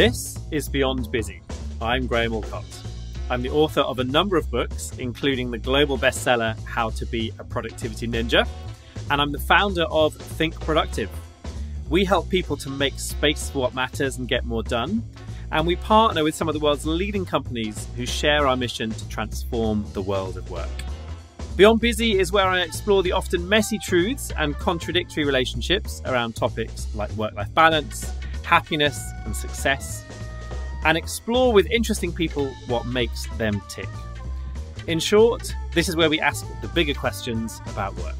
This is Beyond Busy. I'm Graham Allcott. I'm the author of a number of books, including the global bestseller How to Be a Productivity Ninja, and I'm the founder of Think Productive. We help people to make space for what matters and get more done, and we partner with some of the world's leading companies who share our mission to transform the world of work. Beyond Busy is where I explore the often messy truths and contradictory relationships around topics like work life balance, happiness, and success, and explore with interesting people what makes them tick. In short, this is where we ask the bigger questions about work.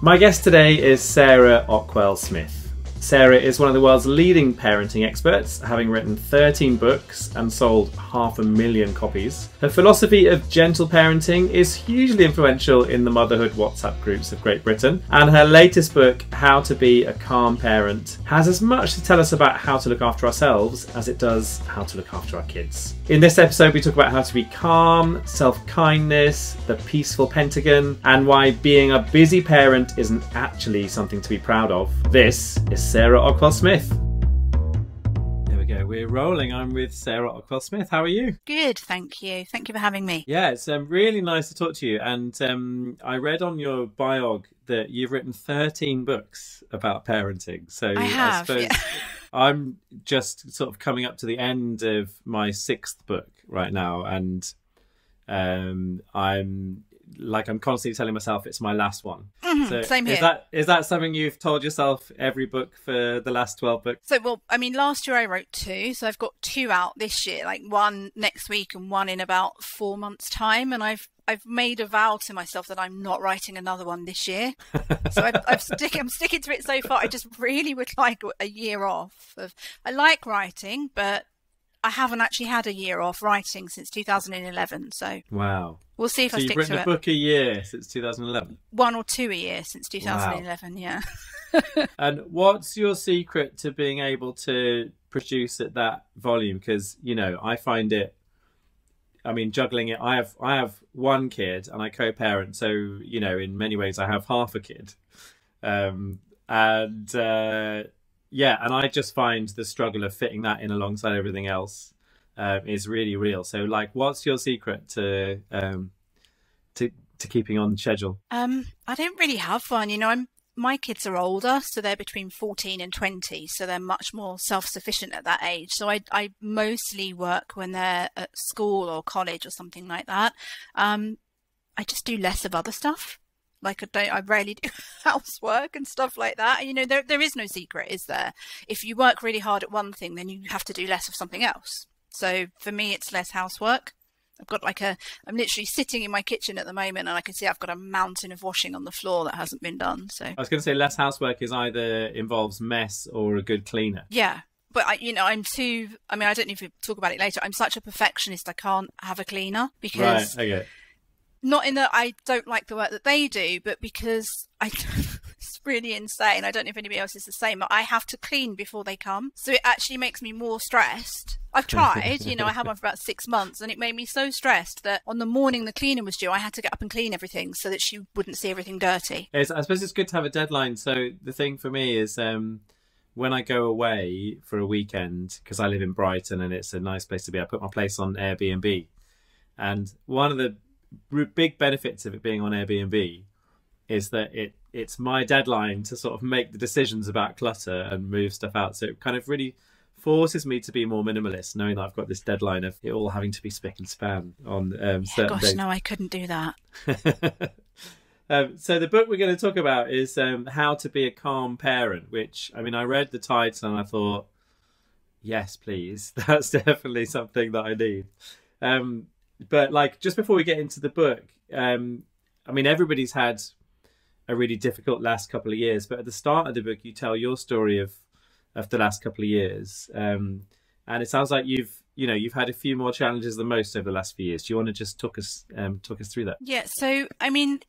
My guest today is Sarah Ockwell Smith. Sarah is one of the world's leading parenting experts, having written 13 books and sold half a million copies. Her philosophy of gentle parenting is hugely influential in the motherhood WhatsApp groups of Great Britain, and her latest book, How to Be a Calm Parent, has as much to tell us about how to look after ourselves as it does how to look after our kids. In this episode, we talk about how to be calm, self kindness, the peaceful pentagon, and why being a busy parent isn't actually something to be proud of. This is Sarah Ockwell Smith. There we go. We're rolling. I'm with Sarah Ockwell Smith. How are you? Good, thank you. Thank you for having me. Yeah, it's um, really nice to talk to you. And um, I read on your biog that you've written 13 books about parenting. So I have. I suppose yeah. I'm just sort of coming up to the end of my sixth book right now, and um, I'm like I'm constantly telling myself it's my last one. Mm-hmm, so same here. Is that is that something you've told yourself every book for the last twelve books? So well, I mean, last year I wrote two, so I've got two out this year, like one next week and one in about four months' time, and I've I've made a vow to myself that I'm not writing another one this year. so I've, I've stick, I'm sticking to it so far. I just really would like a year off. Of I like writing, but I haven't actually had a year off writing since 2011. So wow, we'll see if so I stick to it. You've written a book a year since 2011. One or two a year since 2011. Wow. Yeah. and what's your secret to being able to produce at that volume? Because you know, I find it. I mean, juggling it. I have I have one kid and I co-parent, so you know, in many ways, I have half a kid. Um, and uh, yeah, and I just find the struggle of fitting that in alongside everything else uh, is really real. So, like, what's your secret to um, to to keeping on schedule? Um, I don't really have one. You know, I'm my kids are older, so they're between 14 and 20, so they're much more self sufficient at that age. So I, I mostly work when they're at school or college or something like that. Um, I just do less of other stuff. Like I don't, I rarely do housework and stuff like that. And, you know, there there is no secret, is there? If you work really hard at one thing, then you have to do less of something else. So for me, it's less housework. I've got like a, I'm literally sitting in my kitchen at the moment, and I can see I've got a mountain of washing on the floor that hasn't been done. So I was going to say less housework is either involves mess or a good cleaner. Yeah, but I, you know, I'm too. I mean, I don't know if we talk about it later. I'm such a perfectionist. I can't have a cleaner because right. Okay not in that I don't like the work that they do, but because I it's really insane. I don't know if anybody else is the same, but I have to clean before they come. So it actually makes me more stressed. I've tried, you know, I had one for about six months and it made me so stressed that on the morning the cleaner was due, I had to get up and clean everything so that she wouldn't see everything dirty. It's, I suppose it's good to have a deadline. So the thing for me is, um, when I go away for a weekend, because I live in Brighton and it's a nice place to be, I put my place on Airbnb. And one of the big benefits of it being on Airbnb is that it it's my deadline to sort of make the decisions about clutter and move stuff out. So it kind of really forces me to be more minimalist, knowing that I've got this deadline of it all having to be spick and span on um, yeah, gosh, days. no, I couldn't do that. um, so the book we're going to talk about is um, How to Be a Calm Parent, which I mean, I read the title and I thought, yes, please, that's definitely something that I need. Um, but like just before we get into the book, um, I mean, everybody's had a really difficult last couple of years, but at the start of the book, you tell your story of of the last couple of years, um, and it sounds like you've you know you've had a few more challenges than most over the last few years. Do you want to just talk us um, talk us through that? Yeah. So I mean,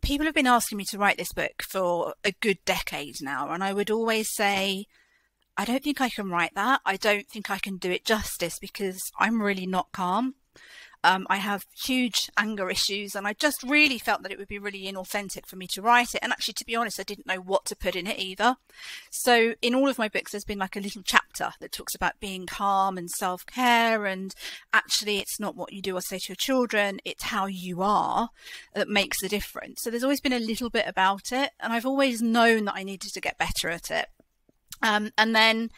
people have been asking me to write this book for a good decade now, and I would always say. I don't think I can write that. I don't think I can do it justice because I'm really not calm. Um, I have huge anger issues, and I just really felt that it would be really inauthentic for me to write it. And actually, to be honest, I didn't know what to put in it either. So, in all of my books, there's been like a little chapter that talks about being calm and self care. And actually, it's not what you do or say to your children, it's how you are that makes the difference. So, there's always been a little bit about it. And I've always known that I needed to get better at it. Um, and then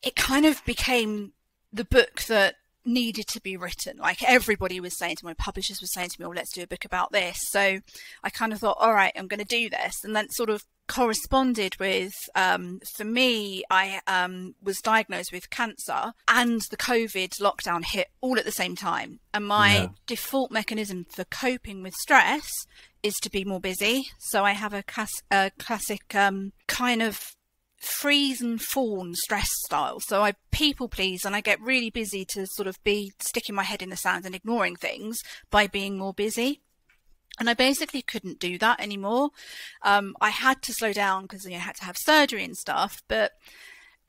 it kind of became the book that needed to be written. Like everybody was saying to me, my publishers were saying to me, "Oh, let's do a book about this." So I kind of thought, "All right, I'm going to do this," and then sort of corresponded with um, for me i um, was diagnosed with cancer and the covid lockdown hit all at the same time and my yeah. default mechanism for coping with stress is to be more busy so i have a, cas- a classic um, kind of freeze and fawn stress style. So I people please and I get really busy to sort of be sticking my head in the sand and ignoring things by being more busy. And I basically couldn't do that anymore. Um, I had to slow down because you know, I had to have surgery and stuff, but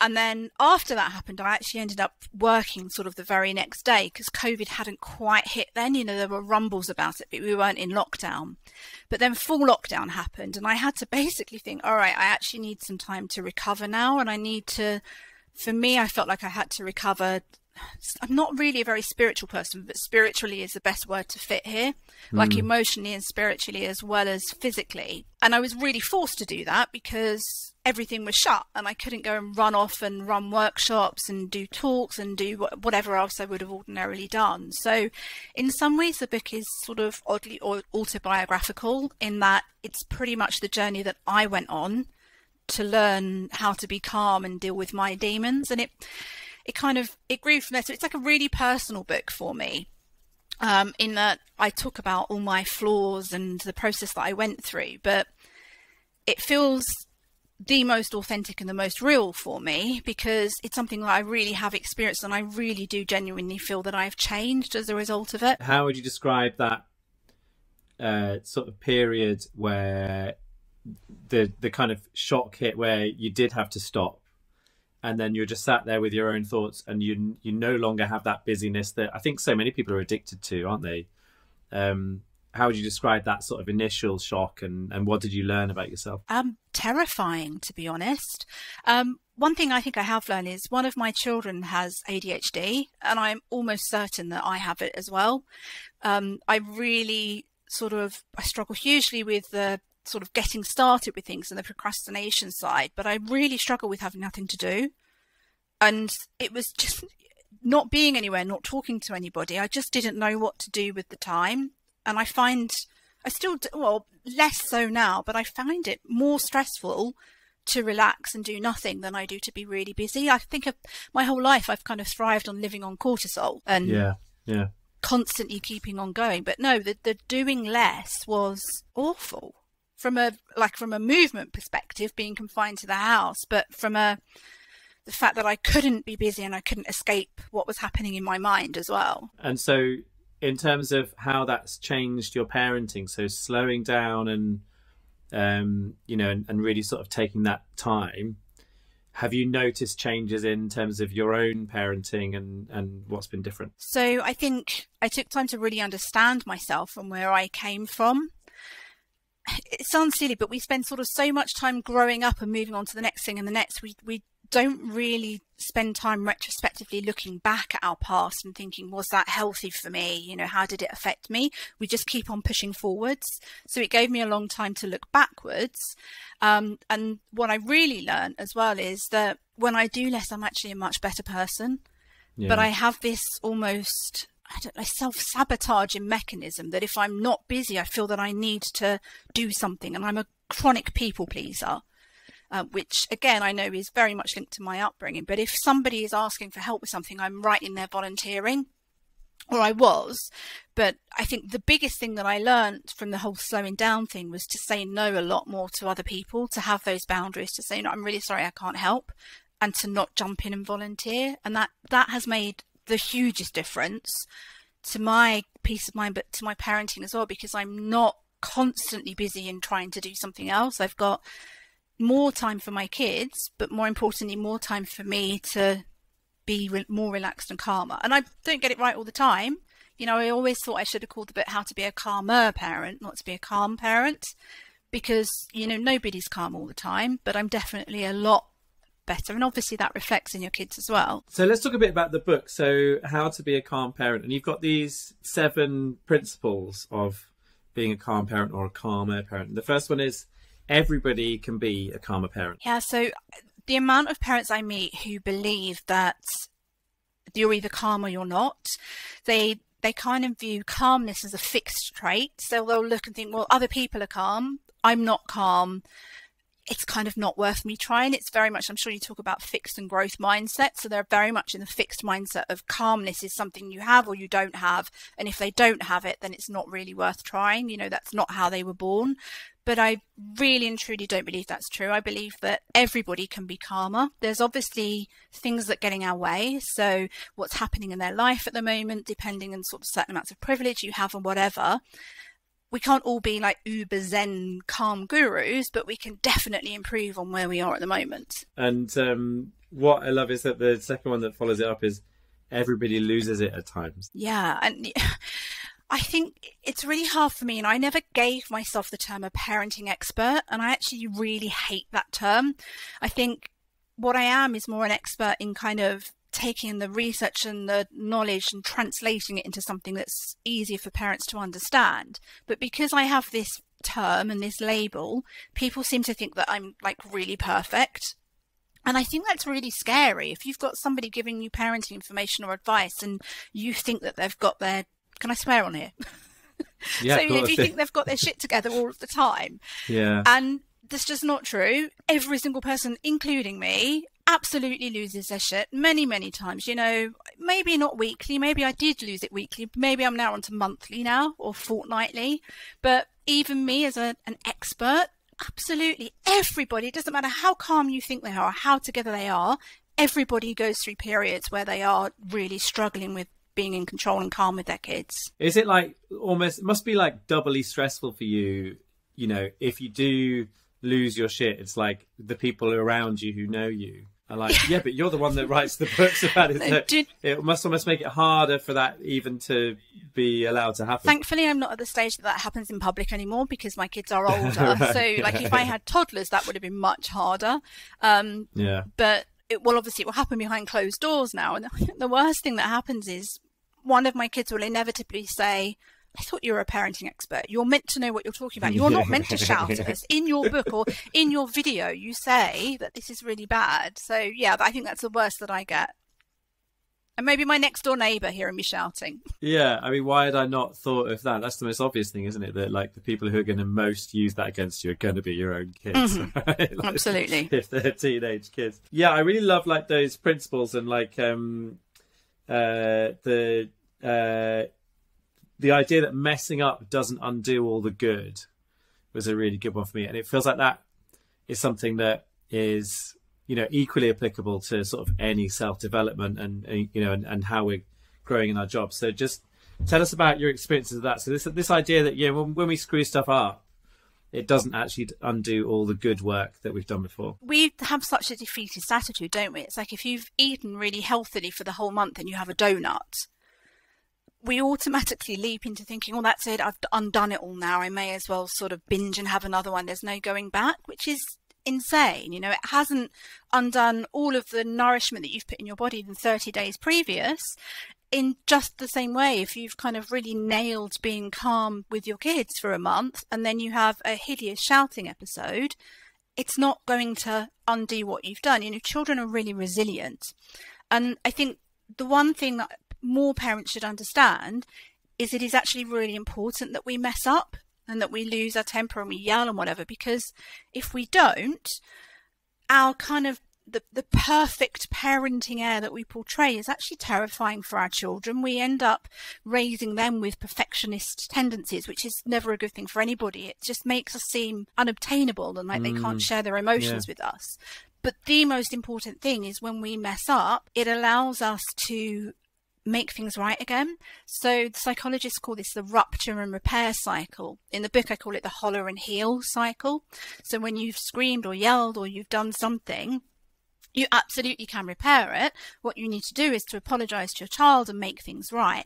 and then after that happened, I actually ended up working sort of the very next day because COVID hadn't quite hit then. You know, there were rumbles about it, but we weren't in lockdown. But then full lockdown happened, and I had to basically think, all right, I actually need some time to recover now, and I need to. For me, I felt like I had to recover I'm not really a very spiritual person, but spiritually is the best word to fit here, mm. like emotionally and spiritually as well as physically. And I was really forced to do that because everything was shut and I couldn't go and run off and run workshops and do talks and do whatever else I would have ordinarily done. So, in some ways, the book is sort of oddly autobiographical in that it's pretty much the journey that I went on to learn how to be calm and deal with my demons. And it, it kind of it grew from there. So it's like a really personal book for me. Um, in that I talk about all my flaws and the process that I went through, but it feels the most authentic and the most real for me because it's something that I really have experienced and I really do genuinely feel that I've changed as a result of it. How would you describe that uh, sort of period where the the kind of shock hit where you did have to stop and then you're just sat there with your own thoughts and you you no longer have that busyness that I think so many people are addicted to, aren't they? Um, how would you describe that sort of initial shock and, and what did you learn about yourself? Um, terrifying, to be honest. Um, one thing I think I have learned is one of my children has ADHD, and I'm almost certain that I have it as well. Um, I really sort of I struggle hugely with the sort of getting started with things and the procrastination side, but I really struggle with having nothing to do. And it was just not being anywhere, not talking to anybody. I just didn't know what to do with the time and I find I still do, well less so now, but I find it more stressful to relax and do nothing than I do to be really busy. I think of my whole life I've kind of thrived on living on cortisol and yeah, yeah, constantly keeping on going. But no, the the doing less was awful from a like from a movement perspective, being confined to the house, but from a the fact that I couldn't be busy and I couldn't escape what was happening in my mind as well. And so in terms of how that's changed your parenting so slowing down and um, you know and, and, really sort of taking that time have you noticed changes in terms of your own parenting and and what's been different so i think i took time to really understand myself and where i came from it sounds silly, but we spend sort of so much time growing up and moving on to the next thing and the next. We we don't really spend time retrospectively looking back at our past and thinking, was that healthy for me? You know, how did it affect me? We just keep on pushing forwards. So it gave me a long time to look backwards. Um, and what I really learned as well is that when I do less, I'm actually a much better person. Yeah. But I have this almost I don't know, self sabotaging mechanism that if I'm not busy, I feel that I need to do something. And I'm a chronic people pleaser, uh, which again, I know is very much linked to my upbringing. But if somebody is asking for help with something, I'm right in there volunteering, or I was. But I think the biggest thing that I learned from the whole slowing down thing was to say no a lot more to other people, to have those boundaries, to say, no, I'm really sorry, I can't help. And to not jump in and volunteer, and that that has made the hugest difference to my peace of mind, but to my parenting as well, because I'm not constantly busy and trying to do something else. I've got more time for my kids, but more importantly, more time for me to be re- more relaxed and calmer. And I don't get it right all the time. You know, I always thought I should have called the book How to Be a Calmer Parent, not to be a calm parent, because, you know, nobody's calm all the time, but I'm definitely a lot better. And obviously that reflects in your kids as well. So let's talk a bit about the book. So, How to Be a Calm Parent. And you've got these seven principles of being a calm parent or a calmer parent. The first one is everybody can be a calmer parent. Yeah. So, the amount of parents I meet who believe that you're either calm or you're not, they they kind of view calmness as a fixed trait. So they'll look and think, well, other people are calm. I'm not calm it's kind of not worth me trying. It's very much, I'm sure you talk about fixed and growth mindset. So they're very much in the fixed mindset of calmness is something you have or you don't have. And if they don't have it, then it's not really worth trying. You know, that's not how they were born. But I really and truly don't believe that's true. I believe that everybody can be calmer. There's obviously things that get in our way. So what's happening in their life at the moment, depending on sort of certain amounts of privilege you have and whatever we can't all be like uber zen calm gurus, but we can definitely improve on where we are at the moment. And um, what I love is that the second one that follows it up is everybody loses it at times. Yeah, and I think it's really hard for me, and I never gave myself the term a parenting expert, and I actually really hate that term. I think what I am is more an expert in kind of taking the research and the knowledge and translating it into something that's easier for parents to understand. But because I have this term and this label, people seem to think that I'm like really perfect. And I think that's really scary. If you've got somebody giving you parenting information or advice and you think that they've got their, can I swear on here? Yeah, so if you think they've got their shit together all of the time. Yeah. And that's just not true. Every single person, including me, absolutely loses their shit many, many times. You know, maybe not weekly, maybe I did lose it weekly, maybe I'm now onto monthly now or fortnightly. But even me as a, an expert, absolutely everybody, it doesn't matter how calm you think they are, how together they are, everybody goes through periods where they are really struggling with being in control and calm with their kids. Is it like almost, it must be like doubly stressful for you, you know, if you do lose your shit, it's like the people around you who know you like, yeah, but you're the one that writes the books about it. So Did... It must almost make it harder for that even to be allowed to happen. Thankfully, I'm not at the stage that that happens in public anymore because my kids are older. right. So, like, if I had toddlers, that would have been much harder. Um, yeah. But it, well, obviously, it will happen behind closed doors now. And the worst thing that happens is one of my kids will inevitably say, I thought you were a parenting expert. You're meant to know what you're talking about. You're not meant to shout at us. In your book or in your video, you say that this is really bad. So, yeah, I think that's the worst that I get. And maybe my next door neighbour hearing me shouting. Yeah, I mean, why had I not thought of that? That's the most obvious thing, isn't it? That like the people who are going to most use that against you are going to be your own kids. Mm-hmm. Right? like, Absolutely. If they're teenage kids. Yeah, I really love like those principles and like um uh the uh the idea that messing up doesn't undo all the good was a really good one for me. And it feels like that is something that is, you know, equally applicable to sort of any self development and, and, you know, and, and, how we're growing in our jobs. So just tell us about your experiences of that. So this, this idea that, you know, when, when we screw stuff up, it doesn't actually undo all the good work that we've done before. We have such a defeatist attitude, don't we? It's like if you've eaten really healthily for the whole month and you have a donut, we automatically leap into thinking, well, that's it. I've undone it all now. I may as well sort of binge and have another one. There's no going back, which is insane. You know, it hasn't undone all of the nourishment that you've put in your body in 30 days previous. In just the same way, if you've kind of really nailed being calm with your kids for a month and then you have a hideous shouting episode, it's not going to undo what you've done. You know, children are really resilient. And I think the one thing that more parents should understand is it is actually really important that we mess up and that we lose our temper and we yell and whatever because if we don't our kind of the, the perfect parenting air that we portray is actually terrifying for our children. We end up raising them with perfectionist tendencies, which is never a good thing for anybody. It just makes us seem unobtainable and like mm. they can't mm. share their emotions yeah. with us. But the most important thing is when we mess up, it allows us to make things right again. So the psychologists call this the rupture and repair cycle. In the book, I call it the holler and heal cycle. So when you've screamed or yelled or you've done something, you absolutely can repair it. What you need to do is to apologize to your child and make things right.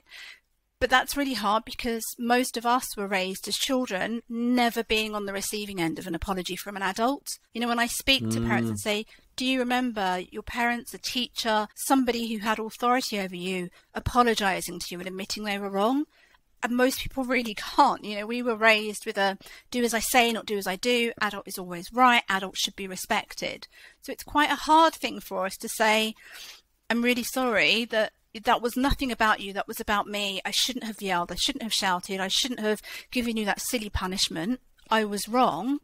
But that's really hard because most of us were raised as children, never being on the receiving end of an apology from an adult. You know, when I speak mm. to parents and mm. say, Do you remember your parents, a teacher, somebody who had authority over you, apologizing to you and admitting they were wrong? And most people really can't. You know, we were raised with a do as I say, not do as I do. Adult is always right. Adult should be respected. So it's quite a hard thing for us to say, I'm really sorry that that was nothing about you. That was about me. I shouldn't have yelled. I shouldn't have shouted. I shouldn't have given you that silly punishment. I was wrong.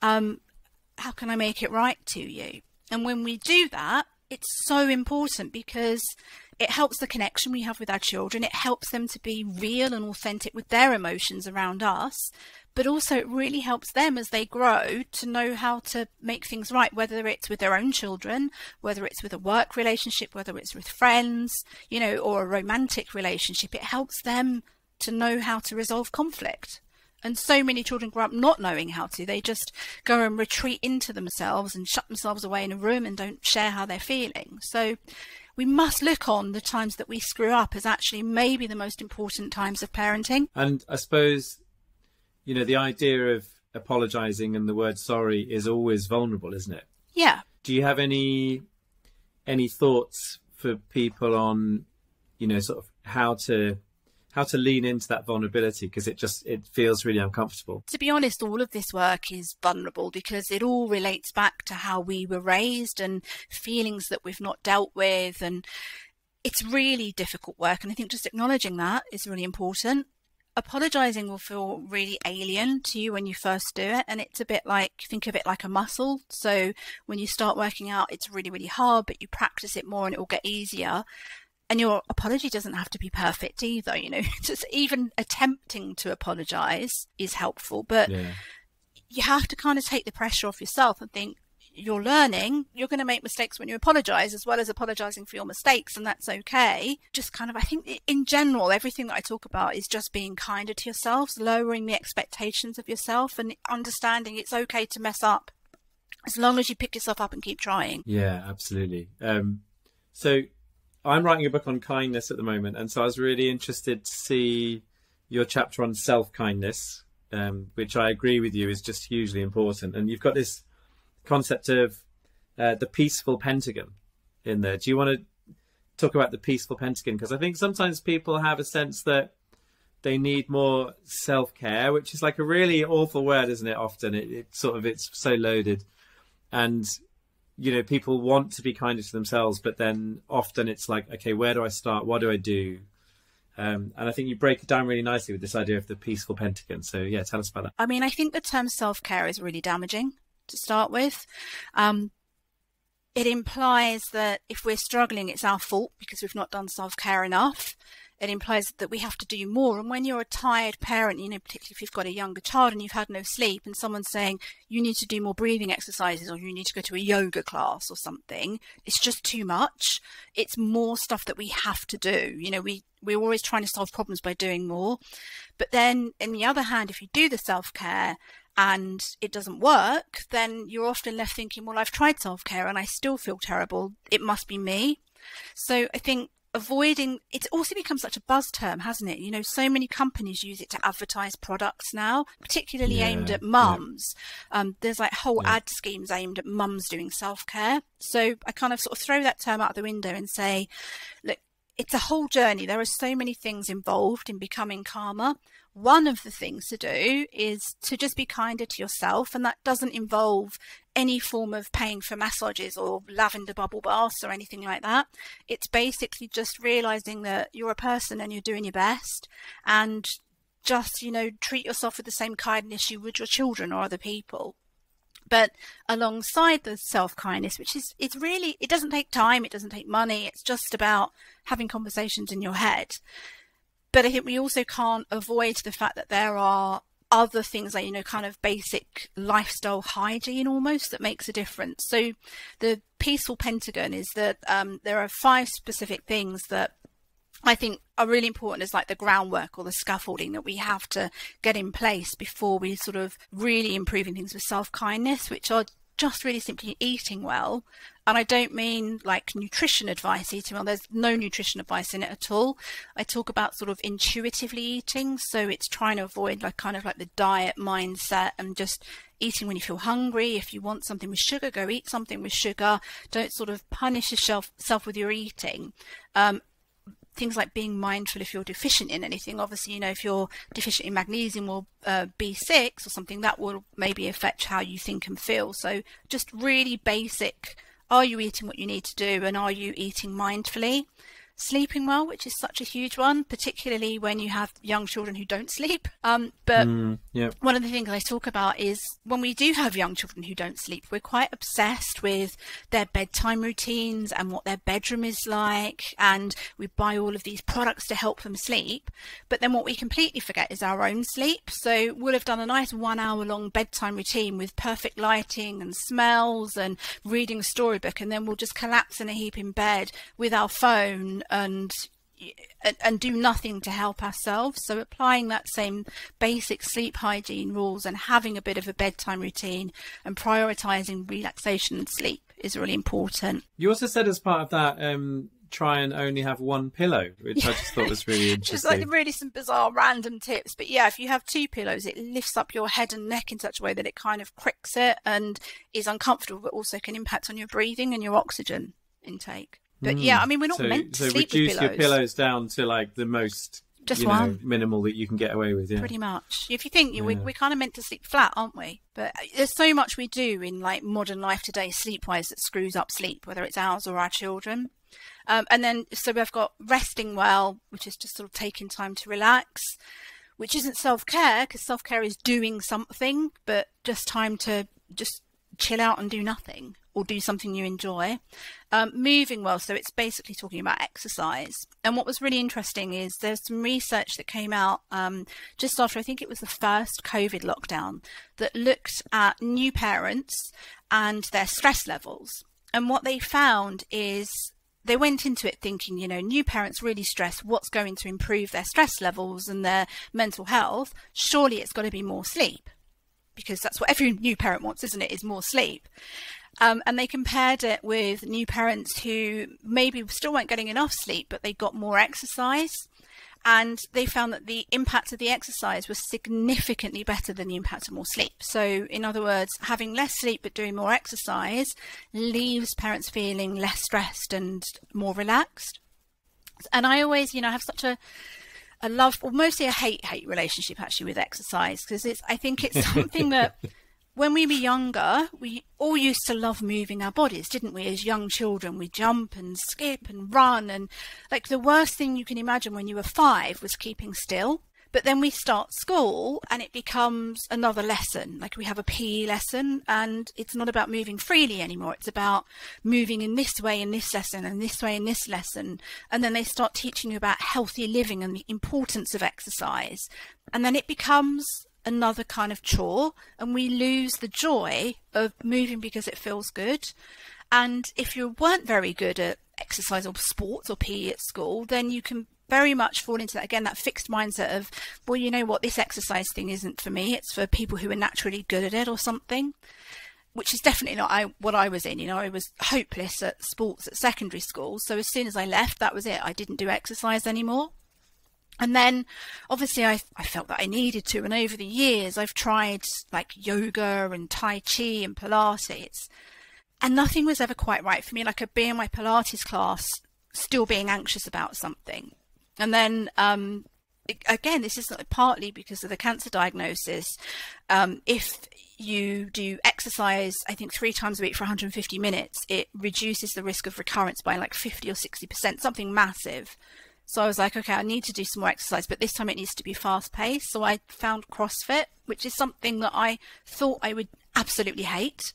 Um, how can I make it right to you? And when we do that, it's so important because it helps the connection we have with our children. It helps them to be real and authentic with their emotions around us but also it really helps them as they grow to know how to make things right, whether it's with their own children, whether it's with a work relationship, whether it's with friends, you know, or a romantic relationship. It helps them to know how to resolve conflict. And so many children grow up not knowing how to. They just go and retreat into themselves and shut themselves away in a room and don't share how they're feeling. So we must look on the times that we screw up as actually maybe the most important times of parenting. And I suppose you know, the idea of apologizing and the word sorry is always vulnerable, isn't it? Yeah. Do you have any any thoughts for people on, you know, sort of how to how to lean into that vulnerability because it just it feels really uncomfortable. To be honest, all of this work is vulnerable because it all relates back to how we were raised and feelings that we've not dealt with and it's really difficult work and I think just acknowledging that is really important. Apologizing will feel really alien to you when you first do it and it's a bit like think of it like a muscle. So when you start working out it's really really hard but you practice it more and it will get easier and your apology doesn't have to be perfect either you know just even attempting to apologize is helpful but yeah. you have to kind of take the pressure off yourself and think you're learning, you're going to make mistakes when you apologize as well as apologizing for your mistakes, and that's okay. Just kind of, I think in general, everything that I talk about is just being kinder to yourselves, lowering the expectations of yourself, and understanding it's okay to mess up as long as you pick yourself up and keep trying. Yeah, absolutely. Um, so I'm writing a book on kindness at the moment, and so I was really interested to see your chapter on self kindness, um, which I agree with you is just hugely important. And you've got this concept of uh, the peaceful pentagon in there. Do you want to talk about the peaceful pentagon? Because I think sometimes people have a sense that they need more self care, which is like a really awful word, isn't it? Often it, it sort of it's so loaded, and you know people want to be kinder to themselves, but then often it's like, okay, where do I start? What do I do? Um, and I think you break it down really nicely with this idea of the peaceful pentagon. So yeah, tell us about that. I mean, I think the term self care is really damaging to start with. Um, it implies that if we're struggling, it's our fault because we've not done self care enough. It implies that we have to do more. And when you're a tired parent, you know, particularly if you've got a younger child and you've had no sleep, and someone's saying you need to do more breathing exercises or you need to go to a yoga class or something, it's just too much. It's more stuff that we have to do. You know, we we're always trying to solve problems by doing more. But then, on the other hand, if you do the self care and it doesn't work, then you're often left thinking, well, I've tried self care and I still feel terrible. It must be me. So I think avoiding it's also become such a buzz term hasn't it? You know so many companies use it to advertise products now particularly yeah, aimed at mums. Yeah. um, there's like whole yeah. ad schemes aimed at mums doing self-care. So i kind of sort of throw that term out the window and say look it's a whole journey. There are so many things involved in becoming calmer one of the things to do is to just be kinder to yourself, and that doesn't involve any form of paying for massages or lavender bubble baths or anything like that. It's basically just realizing that you're a person and you're doing your best, and just you know treat yourself with the same kindness you would your children or other people but alongside the self kindness, which is it's really it doesn't take time, it doesn't take money, it's just about having conversations in your head. But I think we also can't avoid the fact that there are other things like you know kind of basic lifestyle hygiene almost that makes a difference. So the peaceful pentagon is that um, there are five specific things that I think are really important as like the groundwork or the scaffolding that we have to get in place before we sort of really improving things with self kindness, which are just really simply eating well. And I don't mean like nutrition advice eating well. There's no nutrition advice in it at all. I talk about sort of intuitively eating. So it's trying to avoid like kind of like the diet mindset and just eating when you feel hungry. If you want something with sugar, go eat something with sugar. Don't sort of punish yourself self with your eating. Um, things like being mindful if you're deficient in anything. Obviously, you know, if you're deficient in magnesium or uh, B6 or something, that will maybe affect how you think and feel. So, just really basic are you eating what you need to do and are you eating mindfully? Sleeping well, which is such a huge one, particularly when you have young children who don't sleep. Um, but mm, yeah. one of the things I talk about is when we do have young children who don't sleep, we're quite obsessed with their bedtime routines and what their bedroom is like, and we buy all of these products to help them sleep. But then what we completely forget is our own sleep. So we'll have done a nice one hour long bedtime routine with perfect lighting and smells and reading a storybook, and then we'll just collapse in a heap in bed with our phone and and do nothing to help ourselves. So applying that same basic sleep hygiene rules and having a bit of a bedtime routine and prioritizing relaxation and sleep is really important. You also said as part of that, um, try and only have one pillow, which I just thought was really interesting. Just like really some bizarre random tips. But yeah, if you have two pillows, it lifts up your head and neck in such a way that it kind of cricks it and is uncomfortable, but also can impact on your breathing and your oxygen intake. But yeah, I mean, we're not so, meant to so sleep reduce with pillows. your pillows down to like the most just you one know, minimal that you can get away with. Yeah, pretty much. If you think yeah. we, we're kind of meant to sleep flat, aren't we? But there's so much we do in like modern life today, sleep-wise, that screws up sleep, whether it's ours or our children. Um, and then so we've got resting well, which is just sort of taking time to relax, which isn't self-care because self-care is doing something, but just time to just chill out and do nothing or do something you enjoy. Um, moving well, so it's basically talking about exercise. And what was really interesting is there's some research that came out um, just after, I think it was the first COVID lockdown, that looked at new parents and their stress levels. And what they found is they went into it thinking, you know, new parents really stress what's going to improve their stress levels and their mental health. Surely it's got to be more sleep because that's what every new parent wants, isn't it? Is more sleep. Um, and they compared it with new parents who maybe still weren't getting enough sleep, but they got more exercise. And they found that the impact of the exercise was significantly better than the impact of more sleep. So, in other words, having less sleep but doing more exercise leaves parents feeling less stressed and more relaxed. And I always, you know, have such a a love or mostly a hate hate relationship actually with exercise because it's I think it's something that when we were younger, we all used to love moving our bodies, didn't we? As young children, we jump and skip and run. And like the worst thing you can imagine when you were five was keeping still. But then we start school and it becomes another lesson. Like we have a PE lesson and it's not about moving freely anymore. It's about moving in this way in this lesson and this way in this lesson. And then they start teaching you about healthy living and the importance of exercise. And then it becomes another kind of chore and we lose the joy of moving because it feels good. And if you weren't very good at exercise or sports or PE at school, then you can very much fall into that again that fixed mindset of well you know what this exercise thing isn't for me it's for people who are naturally good at it or something which is definitely not I, what I was in. You know, I was hopeless at sports at secondary school. So as soon as I left, that was it. I didn't do exercise anymore. And then obviously I, I felt that I needed to. And over the years, I've tried like yoga and Tai Chi and Pilates. And nothing was ever quite right for me. Like I'd be in my Pilates class still being anxious about something. And then, um, again, this is partly because of the cancer diagnosis. Um, if you do exercise, I think three times a week for 150 minutes, it reduces the risk of recurrence by like 50 or 60%, something massive. So I was like, okay, I need to do some more exercise, but this time it needs to be fast paced. So I found CrossFit, which is something that I thought I would absolutely hate.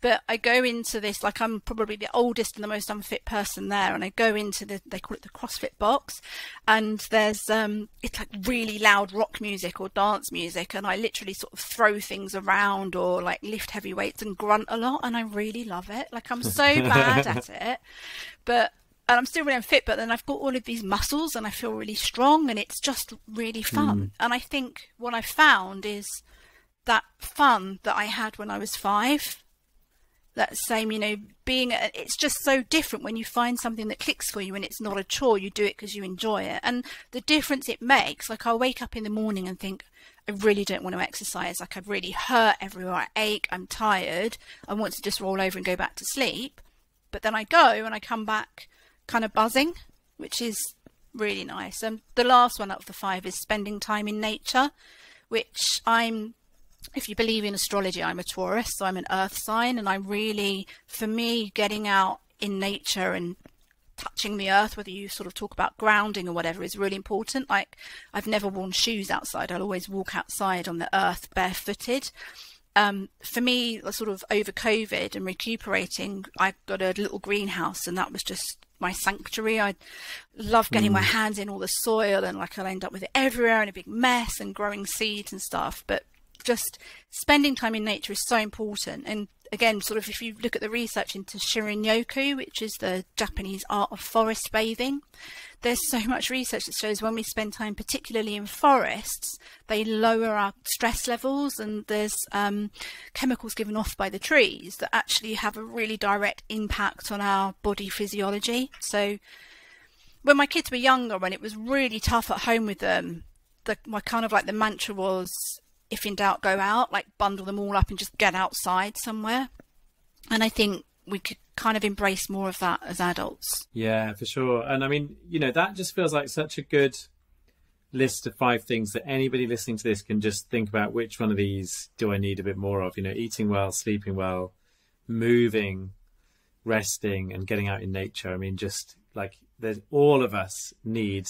But I go into this like I'm probably the oldest and the most unfit person there, and I go into the they call it the CrossFit box, and there's um it's like really loud rock music or dance music, and I literally sort of throw things around or like lift heavy weights and grunt a lot, and I really love it. Like I'm so bad at it, but and I'm still really unfit, but then I've got all of these muscles and I feel really strong and it's just really fun. Mm. And I think what I found is that fun that I had when I was five, that same, you know, being, a, it's just so different when you find something that clicks for you and it's not a chore, you do it because you enjoy it. And the difference it makes, like I'll wake up in the morning and think, I really don't want to exercise. Like I've really hurt everywhere. I ache. I'm tired. I want to just roll over and go back to sleep. But then I go and I come back kind of buzzing, which is really nice. And the last one out of the five is spending time in nature, which I'm if you believe in astrology, I'm a Taurus, so I'm an earth sign, and I'm really, for me, getting out in nature and touching the earth, whether you sort of talk about grounding or whatever, is really important. Like, I've never worn shoes outside, I'll always walk outside on the earth barefooted. Um, for me, sort of over COVID and recuperating, I got a little greenhouse, and that was just my sanctuary. I love getting mm. my hands in all the soil, and like I'll end up with it everywhere in a big mess and growing seeds and stuff. But just spending time in nature is so important. And again, sort of if you look at the research into Shinrin-yoku, which is the Japanese art of forest bathing, there's so much research that shows when we spend time, particularly in forests, they lower our stress levels, and there's um, chemicals given off by the trees that actually have a really direct impact on our body physiology. So when my kids were younger, when it was really tough at home with them, the, my kind of like the mantra was if in doubt, go out, like bundle them all up and just get outside somewhere. And I think we could kind of embrace more of that as adults. Yeah, for sure. And I mean, you know, that just feels like such a good list of five things that anybody listening to this can just think about which one of these do I need a bit more of? You know, eating well, sleeping well, moving, resting, and getting out in nature. I mean, just like there's all of us need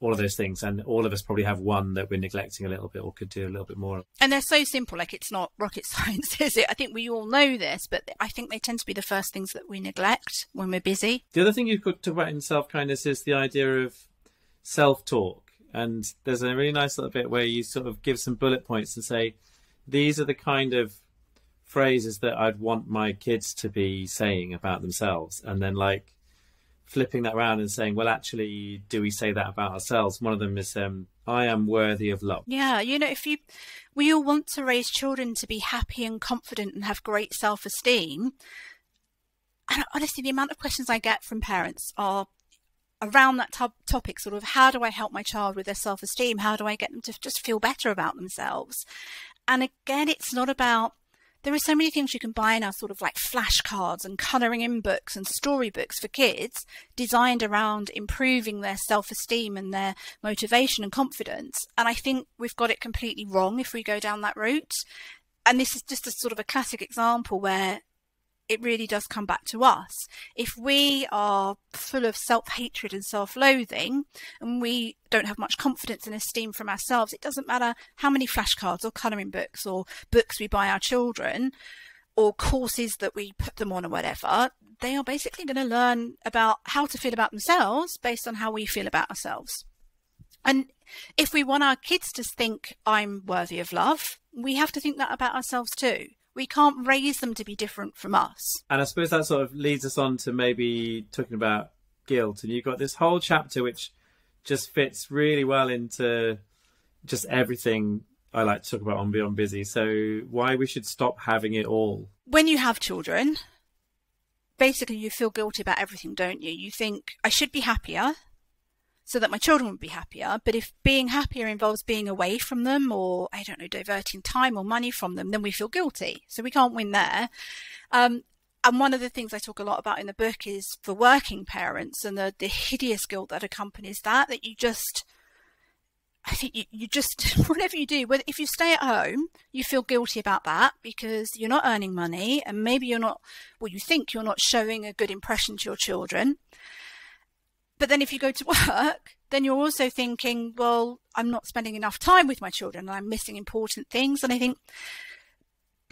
all of those things and all of us probably have one that we're neglecting a little bit or could do a little bit more and they're so simple like it's not rocket science is it? I think we all know this but i think they tend to be the first things that we neglect when we're busy. The other thing you could talk about in self-kindness is the idea of self-talk. And there's a really nice little bit where you sort of give some bullet points and say these are the kind of phrases that i'd want my kids to be saying about themselves. And then like flipping that around and saying, well, actually, do we say that about ourselves? One of them is, um, I am worthy of love. Yeah, you know, if you, we all want to raise children to be happy and confident and have great self esteem. And honestly, the amount of questions I get from parents are around that top topic sort of how do I help my child with their self esteem? How do I get them to just feel better about themselves? And again, it's not about there are so many things you can buy now, sort of like flashcards and colouring in books and storybooks for kids designed around improving their self esteem and their motivation and confidence. And I think we've got it completely wrong if we go down that route. And this is just a sort of a classic example where it really does come back to us. If we are full of self hatred and self loathing and we don't have much confidence and esteem from ourselves, it doesn't matter how many flashcards or colouring books or books we buy our children or courses that we put them on or whatever, they are basically going to learn about how to feel about themselves based on how we feel about ourselves. And if we want our kids to think I'm worthy of love, we have to think that about ourselves too. We can't raise them to be different from us. And I suppose that sort of leads us on to maybe talking about guilt. And you've got this whole chapter which just fits really well into just everything I like to talk about on Beyond Busy. So, why we should stop having it all. When you have children, basically you feel guilty about everything, don't you? You think, I should be happier so that my children would be happier. But if being happier involves being away from them or, I don't know, diverting time or money from them, then we feel guilty. So we can't win there. Um, and one of the things I talk a lot about in the book is for working parents and the, the hideous guilt that accompanies that, that you just, I think you, you just, whatever you do, whether if you stay at home, you feel guilty about that because you're not earning money and maybe you're not, well, you think you're not showing a good impression to your children. But then if you go to work, then you're also thinking, well, I'm not spending enough time with my children and I'm missing important things. And I think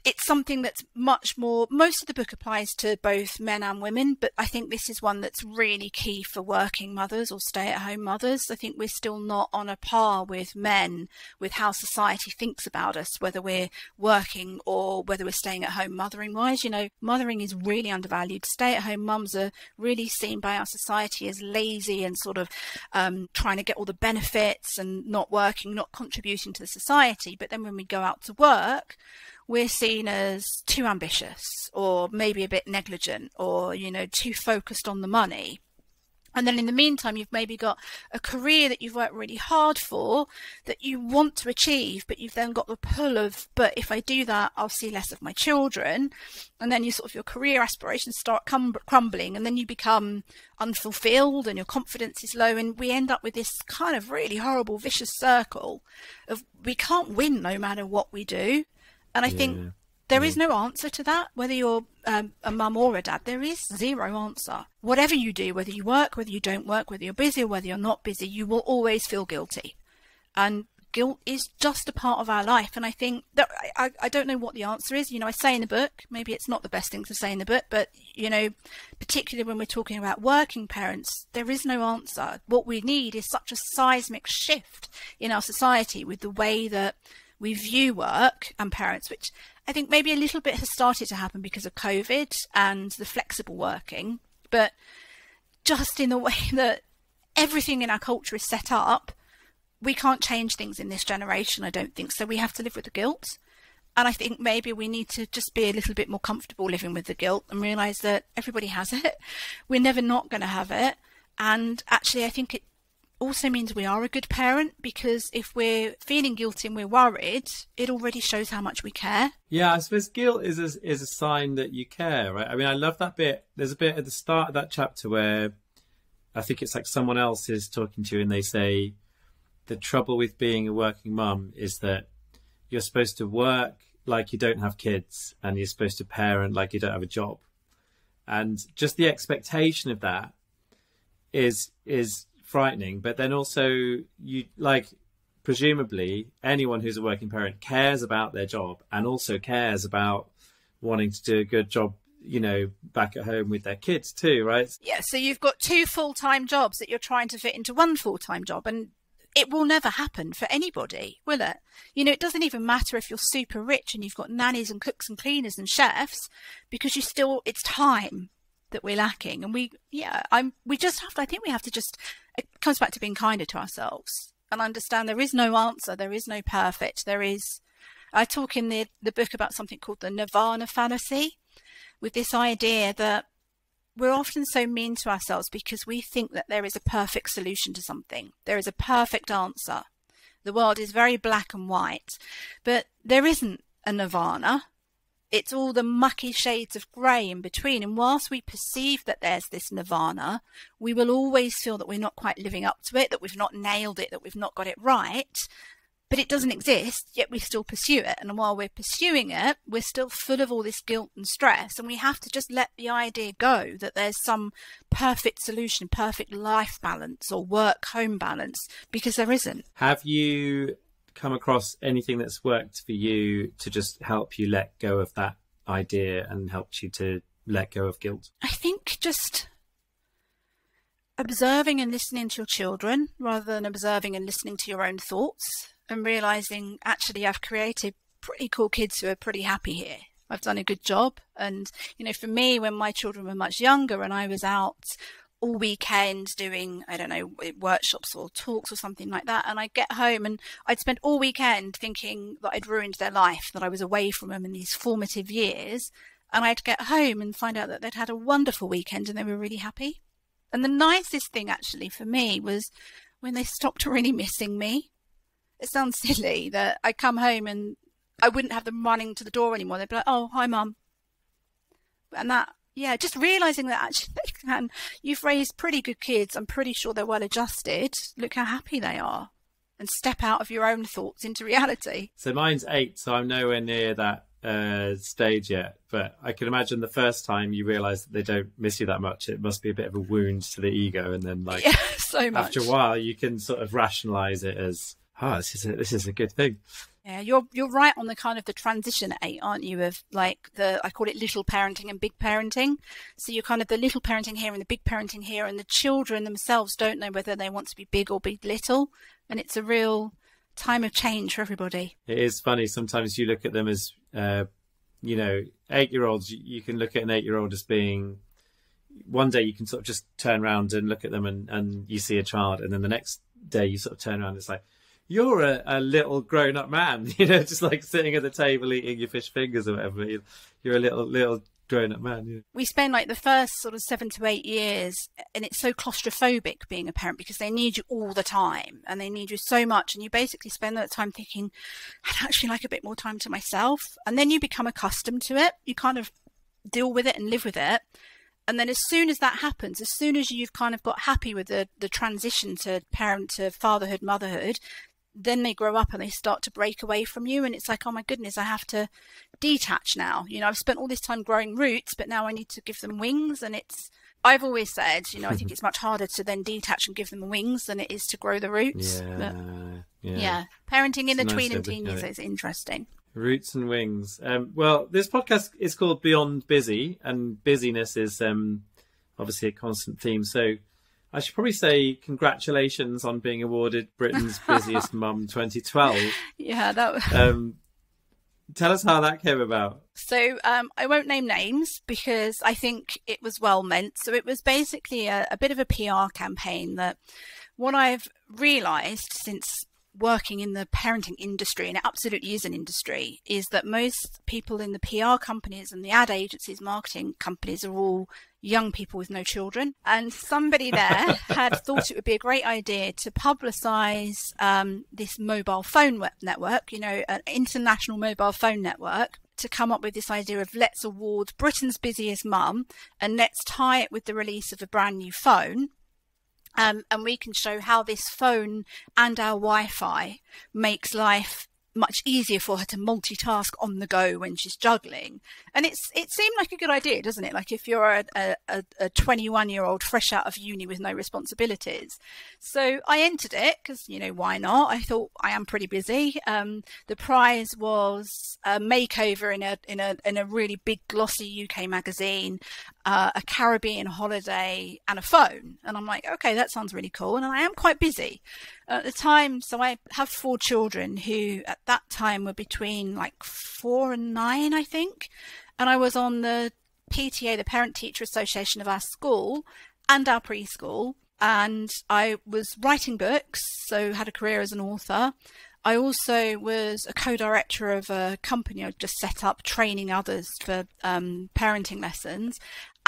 it's something that's much more most of the book applies to both men and women but i think this is one that's really key for working mothers or stay at home mothers. I think we're still not on a par with men with how society thinks about us whether we're working or whether we're staying at home mothering wise you know mothering is really undervalued. Stay at home mums are really seen by our society as lazy and sort of um, trying to get all the benefits and not working not contributing to the society. But then when we go out to work we're seen as too ambitious or maybe a bit negligent or, you know, too focused on the money. And then in the meantime, you've maybe got a career that you've worked really hard for that you want to achieve, but you've then got the pull of, but if I do that, I'll see less of my children. And then you sort of, your career aspirations start crumbling and then you become unfulfilled and your confidence is low. And we end up with this kind of really horrible, vicious circle of we can't win no matter what we do. And I yeah. think there is no answer to that, whether you're um, a mum or a dad. There is zero answer. Whatever you do, whether you work, whether you don't work, whether you're busy or whether you're not busy, you will always feel guilty. And guilt is just a part of our life. And I think that I, I don't know what the answer is. You know, I say in the book, maybe it's not the best thing to say in the book, but, you know, particularly when we're talking about working parents, there is no answer. What we need is such a seismic shift in our society with the way that we view work and parents, which I think maybe a little bit has started to happen because of COVID and the flexible working, but just in the way that everything in our culture is set up, we can't change things in this generation, I don't think. So we have to live with the guilt. And I think maybe we need to just be a little bit more comfortable living with the guilt and realize that everybody has it. We're never not going to have it. And actually, I think it also means we are a good parent because if we're feeling guilty and we're worried, it already shows how much we care. Yeah, I suppose guilt is a, is a sign that you care, right? I mean, I love that bit. There's a bit at the start of that chapter where I think it's like someone else is talking to you and they say, the trouble with being a working mum is that you're supposed to work like you don't have kids and you're supposed to parent like you don't have a job. And just the expectation of that is is frightening. But then also, you like presumably anyone who's a working parent cares about their job and also cares about wanting to do a good job you know back at home with their kids too right yeah so you've got two full-time jobs that you're trying to fit into one full-time job and it will never happen for anybody will it you know it doesn't even matter if you're super rich and you've got nannies and cooks and cleaners and chefs because you still it's time that we're lacking and we yeah i'm we just have to i think we have to just it comes back to being kinder to ourselves and understand there is no answer, there is no perfect. There is, I talk in the, the book about something called the nirvana fallacy, with this idea that we're often so mean to ourselves because we think that there is a perfect solution to something. There is a perfect answer. The world is very black and white, but there isn't a nirvana it's all the mucky shades of grey in between. And whilst we perceive that there's this nirvana, we will always feel that we're not quite living up to it, that we've not nailed it, that we've not got it right. But it doesn't exist, yet we still pursue it. And while we're pursuing it, we're still full of all this guilt and stress. And we have to just let the idea go that there's some perfect solution, perfect life balance or work home balance, because there isn't. Have you come across anything that's worked for you to just help you let go of that idea and helped you to let go of guilt? I think just observing and listening to your children rather than observing and listening to your own thoughts and realizing actually I've created pretty cool kids who are pretty happy here. I've done a good job. And, you know, for me, when my children were much younger and I was out all weekend doing, I don't know, workshops or talks or something like that. And I'd get home and I'd spend all weekend thinking that I'd ruined their life, that I was away from them in these formative years. And I'd get home and find out that they'd had a wonderful weekend and they were really happy. And the nicest thing actually for me was when they stopped really missing me. It sounds silly that I come home and I wouldn't have them running to the door anymore. They'd be like, "Oh, hi, mum," and that yeah, just realizing that actually can. You've raised pretty good kids. I'm pretty sure they're well adjusted. Look how happy they are. And step out of your own thoughts into reality. So mine's eight, so I'm nowhere near that uh, stage yet. But I can imagine the first time you realise that they don't miss you that much, it must be a bit of a wound to the ego. And then, like, yeah, so much. after a while, you can sort of rationalise it as, oh, this is a, this is a good thing. Yeah, you're you're right on the kind of the transition eight, aren't you? Of like the I call it little parenting and big parenting. So you're kind of the little parenting here and the big parenting here, and the children themselves don't know whether they want to be big or be little, and it's a real time of change for everybody. It is funny. Sometimes you look at them as, uh, you know, eight year olds. You can look at an eight year old as being. One day you can sort of just turn around and look at them and, and you see a child, and then the next day you sort of turn around and it's like, you're a, a little grown up man, you know, just like sitting at the table eating your fish fingers or whatever. You're a little little grown up man. We spend like the first sort of seven to eight years, and it's so claustrophobic being a parent because they need you all the time and they need you so much. And you basically spend that time thinking, I'd actually like a bit more time to myself. And then you become accustomed to it. You kind of deal with it and live with it. And then as soon as that happens, as soon as you've kind of got happy with the, the transition to parent to fatherhood, motherhood, then they grow up and they start to break away from you and it's like oh my goodness i have to detach now you know i've spent all this time growing roots but now i need to give them wings and it's i've always said you know i think it's much harder to then detach and give them wings than it is to grow the roots yeah, but, yeah. yeah parenting in It's the tween and teen years is interesting Roots and wings. Um, well, this podcast is called Beyond Busy, and busyness is um, obviously a constant theme. So I should probably say congratulations on being awarded Britain's busiest mum 2012. yeah that Um, tell us how that came about. So um, I won't name names because I think it was well meant. So it was basically a, a bit of a PR campaign that what I've realised since working in the parenting industry, and it absolutely is an industry, is that most people in the PR companies and the ad agencies, marketing companies are all young people with no children. And somebody there had thought it would be a great idea to publicise um, this mobile phone network, you know, an international mobile phone network to come up with this idea of let's award Britain's busiest mum and let's tie it with the release of a brand new phone. Um, and we can show how this phone and our Wi-Fi makes life much easier for her to multitask on the go when she's juggling. And it's it seemed like a good idea, doesn't it? Like if you're a, a, a 21 year old fresh out of uni with no responsibilities. So I entered it because you know why not? I thought I am pretty busy. Um, the prize was a makeover in a in a in a really big glossy UK magazine, uh, a Caribbean holiday, and a phone. And I'm like, okay, that sounds really cool. And I am quite busy at the time. So I have four children who at that time were between like four and nine, I think. And I was on the PTA, the Parent Teacher Association of our school and our preschool. And I was writing books, so had a career as an author. I also was a co-director of a company I'd just set up training others for um, parenting lessons.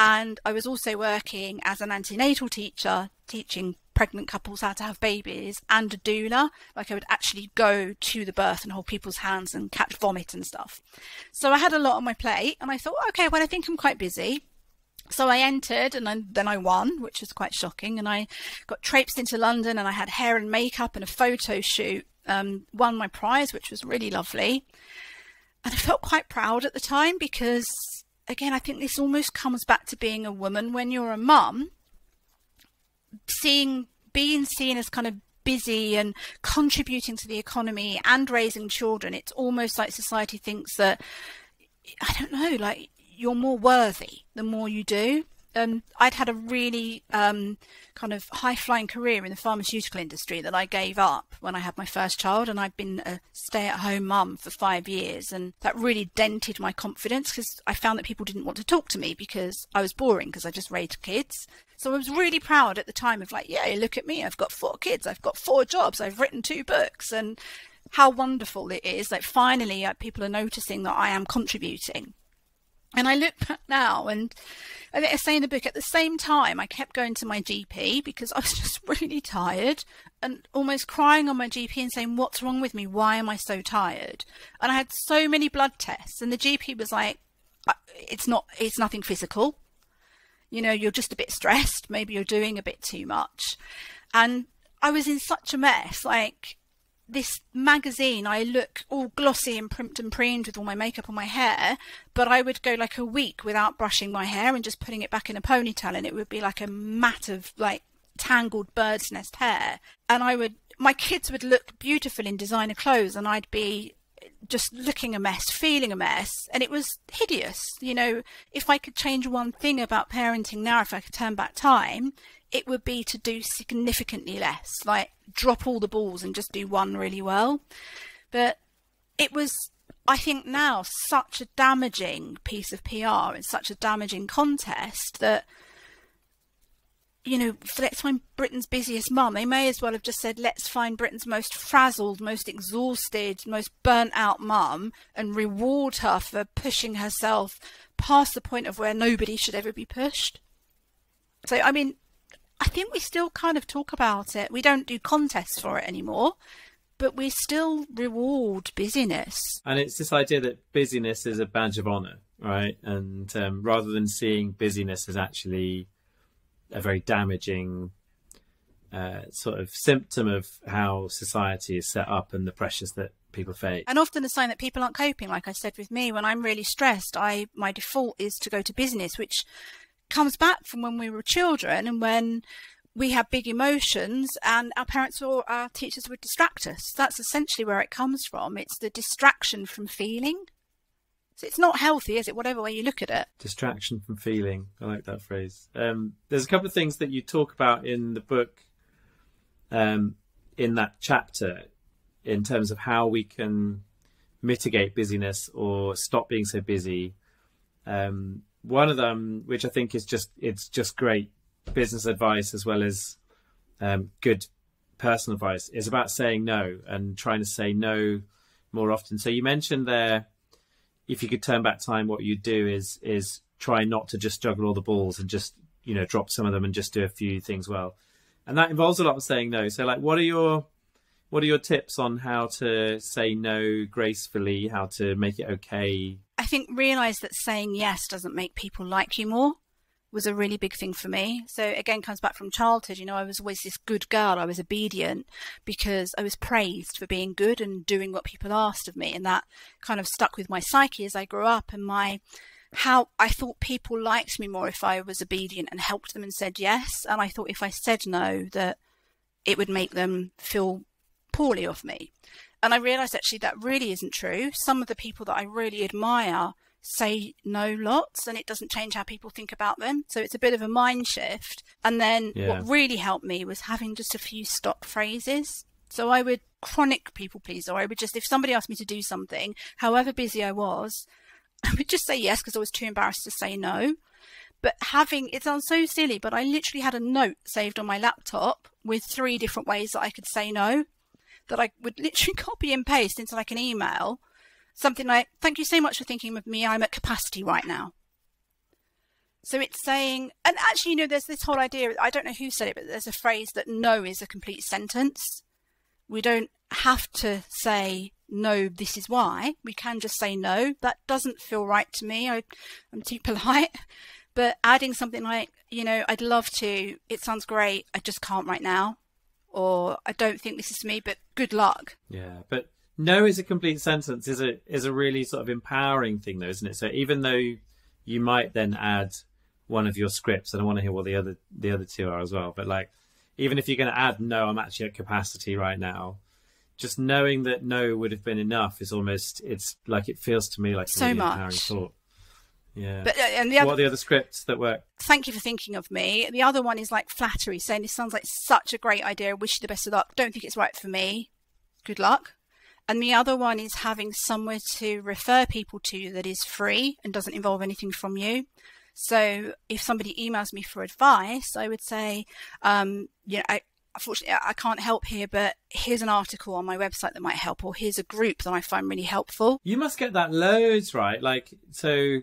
And I was also working as an antenatal teacher, teaching pregnant couples how to have babies and a doula. Like I would actually go to the birth and hold people's hands and catch vomit and stuff. So I had a lot on my plate and I thought, okay, well, I think I'm quite busy. So I entered and I, then I won, which was quite shocking. And I got traipsed into London and I had hair and makeup and a photo shoot. Um, won my prize, which was really lovely. And I felt quite proud at the time because, again, I think this almost comes back to being a woman. When you're a mum seeing being seen as kind of busy and contributing to the economy and raising children it's almost like society thinks that i don't know like you're more worthy the more you do um, I'd had a really um, kind of high flying career in the pharmaceutical industry that I gave up when I had my first child, and I'd been a stay at home mum for five years, and that really dented my confidence because I found that people didn't want to talk to me because I was boring because I just raised kids. So I was really proud at the time of like, yeah, look at me, I've got four kids, I've got four jobs, I've written two books, and how wonderful it is. Like finally, uh, people are noticing that I am contributing. And I look back now, and I say in the book, at the same time, I kept going to my GP because I was just really tired and almost crying on my GP and saying, What's wrong with me? Why am I so tired? And I had so many blood tests, and the GP was like, It's not, it's nothing physical. You know, you're just a bit stressed. Maybe you're doing a bit too much. And I was in such a mess. Like, this magazine, I look all glossy and primped and preened with all my makeup on my hair, but I would go like a week without brushing my hair and just putting it back in a ponytail, and it would be like a mat of like tangled bird's nest hair. And I would, my kids would look beautiful in designer clothes, and I'd be just looking a mess, feeling a mess, and it was hideous. You know, if I could change one thing about parenting now, if I could turn back time, it would be to do significantly less, like drop all the balls and just do one really well. But it was, I think now, such a damaging piece of PR and such a damaging contest that you know, let's find Britain's busiest mum. They may as well have just said, let's find Britain's most frazzled, most exhausted, most burnt out mum and reward her for pushing herself past the point of where nobody should ever be pushed. So, I mean, I think we still kind of talk about it. We don't do contests for it anymore, but we still reward busyness. And it's this idea that busyness is a badge of honor, right? And um, rather than seeing busyness as actually a very damaging uh, sort of symptom of how society is set up and the pressures that people face. And often a sign that people aren't coping, like I said with me, when I'm really stressed, I my default is to go to business, which comes back from when we were children and when we had big emotions and our parents or our teachers would distract us. That's essentially where it comes from. It's the distraction from feeling. So it's not healthy, is it? Whatever way you look at it. Distraction from feeling. I like that phrase. Um, there's a couple of things that you talk about in the book, um, in that chapter, in terms of how we can mitigate busyness or stop being so busy. Um, one of them, which I think is just it's just great business advice as well as um, good personal advice, is about saying no and trying to say no more often. So you mentioned there if you could turn back time, what you'd do is is try not to just juggle all the balls and just you know drop some of them and just do a few things well, and that involves a lot of saying no. So like, what are your what are your tips on how to say no gracefully? How to make it okay? Think realize that saying yes doesn't make people like you more was a really big thing for me. So again, comes back from childhood. You know, I was always this good girl. I was obedient because I was praised for being good and doing what people asked of me, and that kind of stuck with my psyche as I grew up. And my how I thought people liked me more if I was obedient and helped them and said yes. And I thought if I said no, that it would make them feel poorly of me. And I realized actually that really isn't true. Some of the people that I really admire say no lots and it doesn't change how people think about them. So it's a bit of a mind shift. And then yeah. what really helped me was having just a few stock phrases. So I would chronic people please, Or I would just, if somebody asked me to do something, however busy I was, I would just say yes because I was too embarrassed to say no. But having, it sounds so silly, but I literally had a note saved on my laptop with three different ways that I could say no that I would literally copy and paste into like an email something like, Thank you so much for thinking of me. I'm at capacity right now. So it's saying, and actually, you know, there's this whole idea, I don't know who said it, but there's a phrase that no is a complete sentence. We don't have to say, no, this is why. We can just say no. That doesn't feel right to me. I, I'm too polite. But adding something like, you know, I'd love to, it sounds great, I just can't right now. Or I don't think this is me, but good luck. Yeah. But no is a complete sentence is a is a really sort of empowering thing though isn't it so even though you might then add one of your scripts and i want to hear what the other the other two are as well but like even if you're going to add no i'm actually at capacity right now just knowing that no would have been enough is almost it's like it feels to me like so really much thought yeah. But uh, and the other, what are the other scripts that work? Thank you for thinking of me. The other one is like flattery, saying this sounds like such a great idea. I wish you the best of luck. Don't think it's right for me. Good luck. And the other one is having somewhere to refer people to that is free and doesn't involve anything from you. So if somebody emails me for advice, I would say, um, you know, I, unfortunately I can't help here, but here's an article on my website that might help, or here's a group that I find really helpful. You must get that loads, right? Like, so,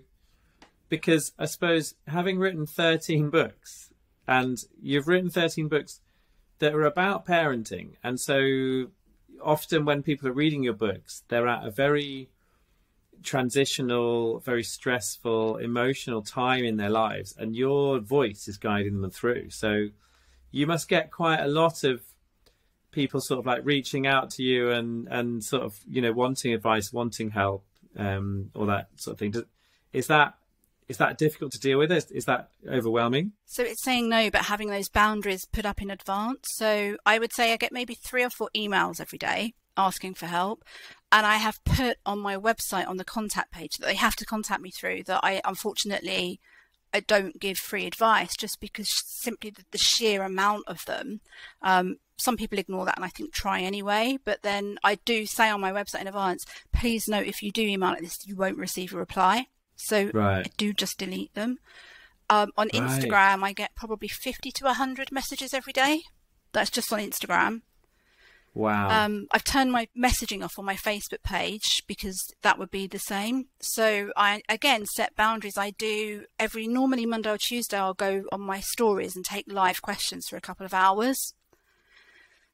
because I suppose having written 13 books and you've written 13 books that are about parenting. And so often when people are reading your books, they're at a very transitional, very stressful, emotional time in their lives, and your voice is guiding them through. So you must get quite a lot of people sort of like reaching out to you and and sort of you know wanting advice, wanting help, um, all that sort of thing. Is that is that difficult to deal with? Is, is that overwhelming? So it's saying no, but having those boundaries put up in advance. So I would say I get maybe three or four emails every day asking for help. And I have put on my website on the contact page that they have to contact me through that I unfortunately I don't give free advice just because simply the, the sheer amount of them. Um, some people ignore that and I think try anyway. But then I do say on my website in advance, please note if you do email like this, you won't receive a reply. So right. I do just delete them. Um, on Instagram. I get probably 50 to 100 messages every day. That's just on Instagram. Wow. Um, I've turned my messaging off on my Facebook page because that would be the same. So I again set boundaries. I do every normally Monday or Tuesday. I'll go on my stories and take live questions for a couple of hours.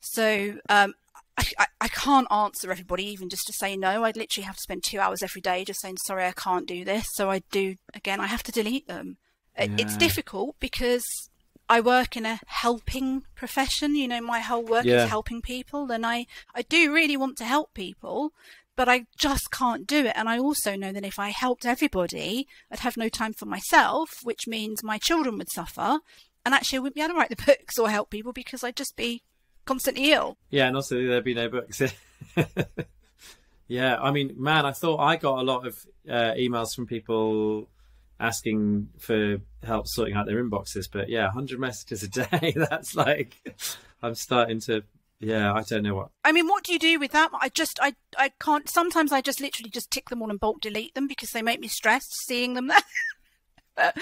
So um, I, I, can't answer everybody even just to say no. I'd literally have to spend two hours every day just saying sorry I can't do this. So I do again. I have to delete them. Yeah. It's difficult because I work in a helping profession. You know, my whole work yeah. is helping people, and I I do really want to help people, but I just can't do it. And I also know that if I helped everybody, I'd have no time for myself, which means my children would suffer, and actually I wouldn't be able to write the books or help people because I'd just be constantly ill. Yeah, and also there'd be no books. yeah, I mean, man, I thought I got a lot of uh, emails from people asking for help sorting out their inboxes. But yeah, 100 messages a day, that's like, I'm starting to, yeah, I don't know what. I mean, what do you do with that? I just, I, I can't, sometimes I just literally just tick them all and bulk delete them because they make me stressed seeing them there. but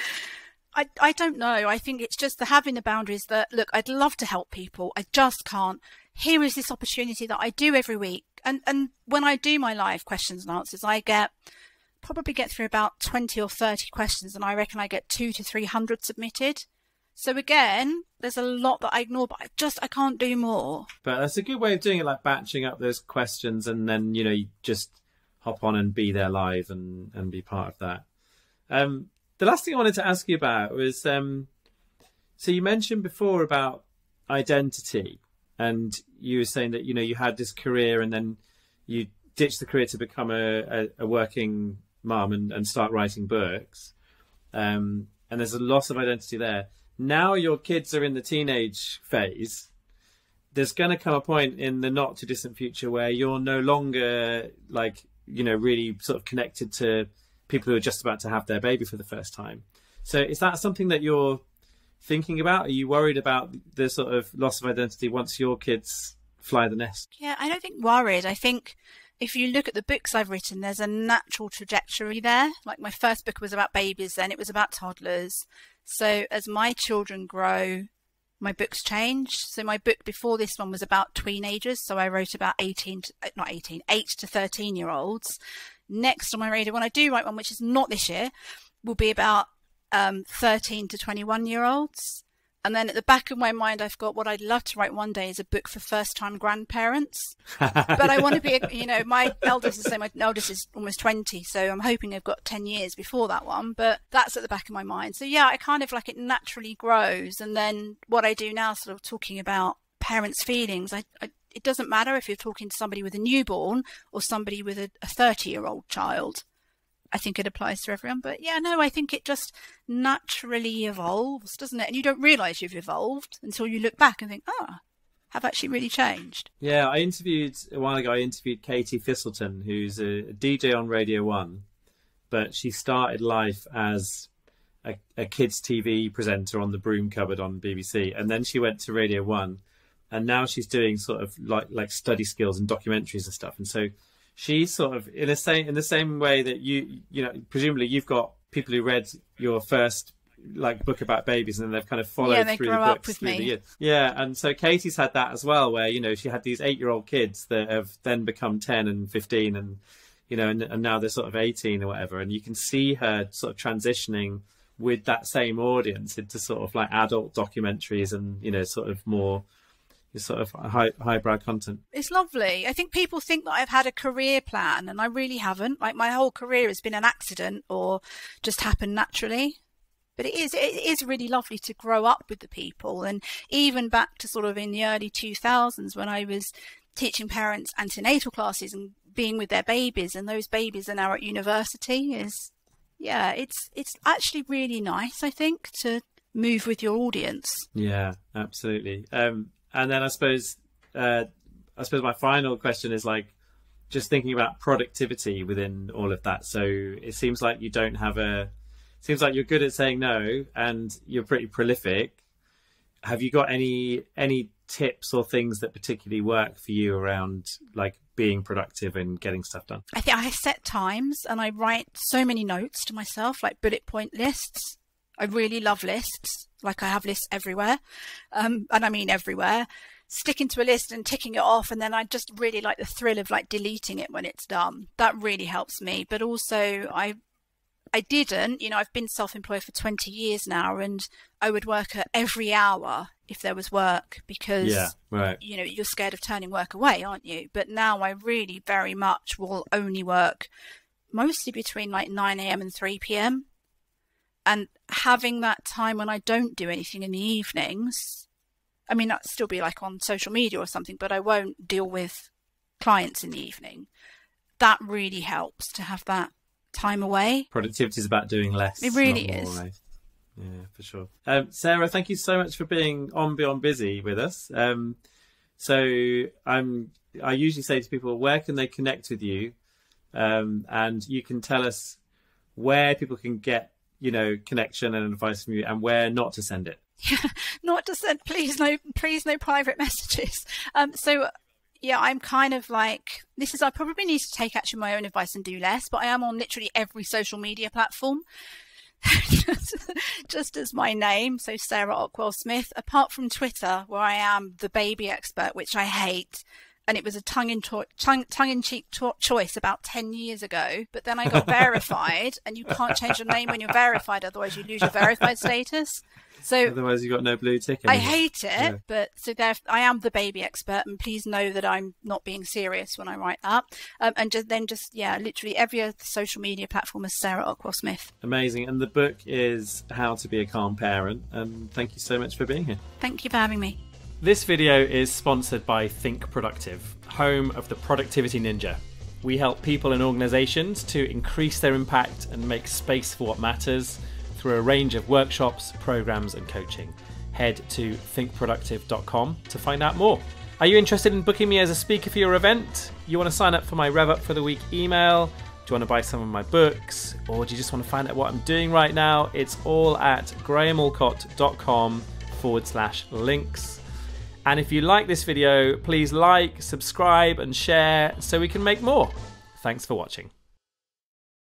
I, I don't know. I think it's just the having the boundaries that, look, I'd love to help people. I just can't. Here is this opportunity that I do every week. And, and when I do my live questions and answers, I get, probably get through about 20 or 30 questions and I reckon I get two to 300 submitted. So again, there's a lot that I ignore, but I just, I can't do more. But that's a good way of doing it, like batching up those questions and then, you know, you just hop on and be there live and, and be part of that. Um, the last thing I wanted to ask you about was, um, so you mentioned before about identity and you were saying that, you know, you had this career and then you ditched the career to become a, a, a working mum and, and start writing books. Um, and there's a loss of identity there. Now your kids are in the teenage phase. There's going to come a point in the not too distant future where you're no longer like, you know, really sort of connected to people who are just about to have their baby for the first time. So is that something that you're thinking about? Are you worried about the sort of loss of identity once your kids fly the nest? Yeah, I don't think worried. I think if you look at the books I've written, there's a natural trajectory there. Like my first book was about babies, then it was about toddlers. So as my children grow, my books change. So my book before this one was about teenagers. So I wrote about 18, to, uh, not 18, 8 to 13 year olds. Next on my radar, when I do write one, which is not this year, will be about um, 13 to 21 year olds. And then at the back of my mind, I've got what I'd love to write one day is a book for first time grandparents. but I want to be, you know, my eldest is, say my eldest is almost 20. So I'm hoping I've got 10 years before that one. But that's at the back of my mind. So yeah, I kind of like it naturally grows. And then what I do now, sort of talking about parents' feelings, I, I it doesn't matter if you're talking to somebody with a newborn or somebody with a 30 year old child. I think it applies to everyone. But yeah, no, I think it just naturally evolves, doesn't it? And you don't realize you've evolved until you look back and think, ah, oh, have actually really changed. Yeah, I interviewed a while ago. I interviewed Katie Thistleton, who's a DJ on Radio One, but she started life as a, a kids' TV presenter on the Broom Cupboard on BBC, and then she went to Radio One, and now she's doing sort of like like study skills and documentaries and stuff. And so she's sort of in the same in the same way that you you know presumably you've got people who read your first like book about babies and then they've kind of followed yeah, through the books through me. the years. Yeah, and so Katie's had that as well, where you know she had these eight-year-old kids that have then become ten and fifteen, and you know, and, and now they're sort of eighteen or whatever, and you can see her sort of transitioning with that same audience into sort of like adult documentaries and you know, sort of more sort of high highbrow content. It's lovely. I think people think that I've had a career plan, and I really haven't. Like my whole career has been an accident or just happened naturally. But it is it is really lovely to grow up with the people, and even back to sort of in the early two thousands when I was teaching parents antenatal classes and being with their babies, and those babies are now at university. Is yeah, it's it's actually really nice. I think to move with your audience. Yeah, absolutely. Um, and then I suppose uh, I suppose my final question is like just thinking about productivity within all of that. So it seems like you don't have a seems like you're good at saying no and you're pretty prolific. Have you got any any tips or things that particularly work for you around like being productive and getting stuff done? I think I set times and I write so many notes to myself, like bullet point lists. I really love lists. Like I have lists everywhere. Um, and I mean everywhere. Sticking to a list and ticking it off. And then I just really like the thrill of like deleting it when it's done. That really helps me. But also I I didn't, you know, I've been self employed for 20 years now and I would work at every hour if there was work because, yeah, right. you know, you're scared of turning work away, aren't you? But now I really very much will only work mostly between like 9 a.m. and 3 p.m. And having that time when I don't do anything in the evenings, I mean, that still be like on social media or something, but I won't deal with clients in the evening. That really helps to have that time away. Productivity is about doing less. It really is. more, right? Yeah, for sure. Um, Sarah, thank you so much for being on Beyond Busy with us. Um, so I'm. I usually say to people, where can they connect with you? Um, and you can tell us where people can get, you know, connection and advice from you, and where not to send it. Yeah, not to send please no please no private messages. Um so yeah i'm kind of like this is i probably need to take actually my own advice and do less but i am on literally every social media platform. Just, just as my name. So sarah ockwell smith apart from twitter where i am the baby expert which i hate and it was a tongue in to- tongue, tongue-in-cheek to- choice about 10 years ago but then i got verified and you can't change your name when you're verified otherwise you lose your verified status so Otherwise, you've got no blue tick. I hate it, Yeah. but so there, I am the baby expert, and please know that I'm not being serious when I write that. Um, and just then, just yeah, literally every other social media platform is Sarah Ockwell Smith. Amazing. And the book is How to Be a Calm Parent. And thank you so much for being here. Thank you for having me. This video is sponsored by Think Productive, home of the Productivity Ninja. We help people and organizations to increase their impact and make space for what matters through a range of workshops, programs, and coaching. Head to thinkproductive.com to find out more. Are you interested in booking me as a speaker for your event? You want to sign up for my Rev Up for the Week email? Do you want to buy some of my books? Or do you just want to find out what I'm doing right now? It's all at grahamallcott.com forward slash links. And if you like this video, please like, subscribe, and share so we can make more. Thanks for watching.